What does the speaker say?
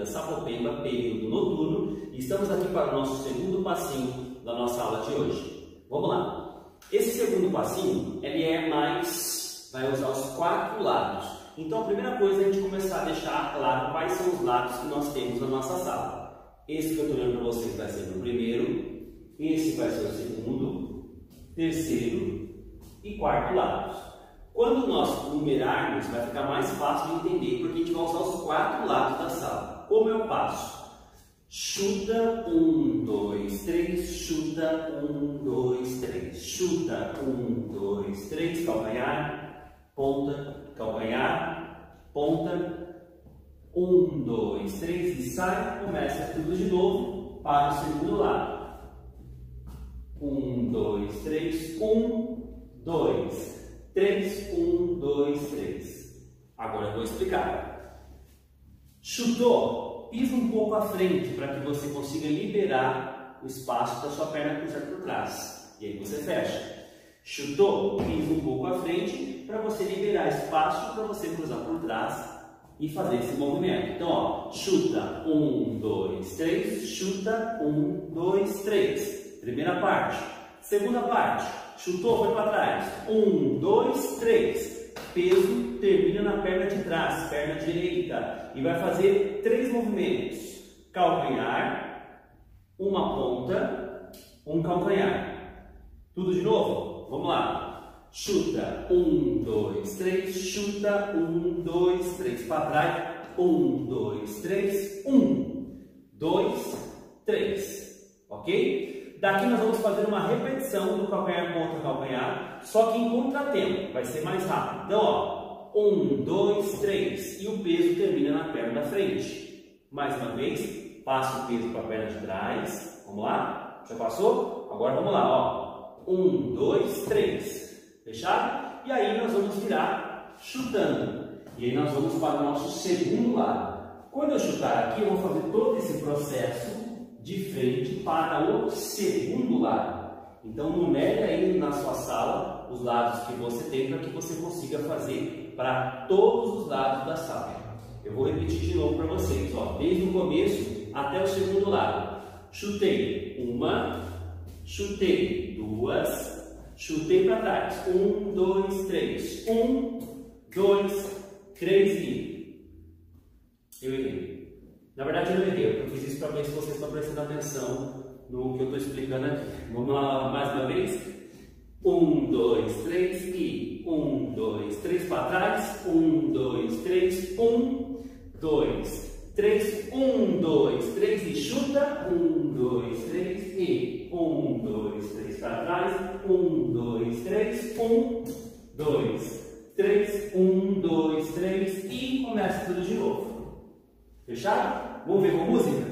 Cultura Sapopemba, período noturno, e estamos aqui para o nosso segundo passinho da nossa aula de hoje. Vamos lá! Esse segundo passinho, ele é mais, vai usar os quatro lados. Então a primeira coisa é a gente começar a deixar claro quais são os lados que nós temos na nossa sala. Esse que eu estou olhando para vocês vai ser o primeiro, esse vai ser o segundo, terceiro e quarto lados. Quando nós numerarmos, vai ficar mais fácil de entender, porque a gente vai usar os quatro lados da sala. Como eu passo? Chuta, um, dois, três, chuta, um, dois, três, chuta, um, dois, três, calcanhar, ponta, calcanhar, ponta, um, dois, três, e sai, começa tudo de novo para o segundo lado. Um, dois, três, um, dois, 3, 1, 2, 3. Agora eu vou explicar. Chutou, pisa um pouco à frente para que você consiga liberar o espaço da sua perna cruzar por trás. E aí você fecha. Chutou, pisa um pouco à frente para você liberar espaço para você cruzar por trás e fazer esse movimento. Então, ó, chuta, 1, 2, 3, chuta, 1, 2, 3. Primeira parte. Segunda parte. Chutou, foi para trás. Um, dois, três. Peso termina na perna de trás, perna direita. E vai fazer três movimentos. Calcanhar, uma ponta, um calcanhar. Tudo de novo? Vamos lá. Chuta. Um, dois, três. Chuta. Um, dois, três. Para trás. Um, dois, três. Um, dois, três. Ok? Daqui nós vamos fazer uma repetição do calcanhar contra calcanhar, só que em contratempo, vai ser mais rápido. Então, ó, um, dois, três, e o peso termina na perna da frente. Mais uma vez, passa o peso para a perna de trás. Vamos lá? Já passou? Agora vamos lá, ó. Um, dois, três. Fechado? E aí nós vamos virar chutando. E aí nós vamos para o nosso segundo lado. Quando eu chutar aqui, eu vou fazer todo esse processo de frente para o segundo lado. Então, numere aí na sua sala os lados que você tem para que você consiga fazer para todos os lados da sala. Eu vou repetir de novo para vocês, ó, desde o começo até o segundo lado. Chutei uma, chutei duas, chutei para trás. Um, dois, três. Um, dois, três e. Eu errei. Na verdade, eu não errei, eu fiz isso para ver se vocês estão prestando atenção no que eu estou explicando aqui. Vamos lá mais uma vez? Um, dois, três e um, dois, três para trás. Um, dois, três, um, dois, três, um, dois, três e chuta. Um, dois, três e um, dois, três para trás. Um, dois, três, um, dois, três, um, dois, três e começa tudo de novo. Fechado? Vamos ver com música?